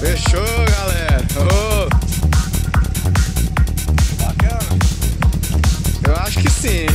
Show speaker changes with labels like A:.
A: Fechou, galera. Oh. Bacana. Eu acho que sim.